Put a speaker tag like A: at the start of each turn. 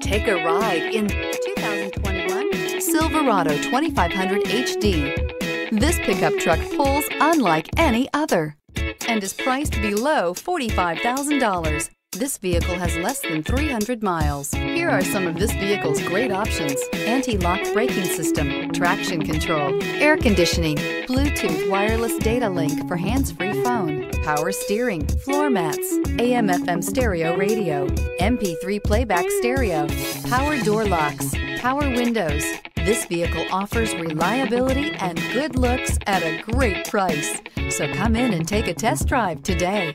A: Take a ride in 2021 Silverado 2500 HD. This pickup truck pulls unlike any other and is priced below $45,000. This vehicle has less than 300 miles. Here are some of this vehicle's great options. Anti-lock braking system, traction control, air conditioning, Bluetooth wireless data link for hands-free phone, power steering, floor mats, AM FM stereo radio, MP3 playback stereo, power door locks, power windows. This vehicle offers reliability and good looks at a great price. So come in and take a test drive today.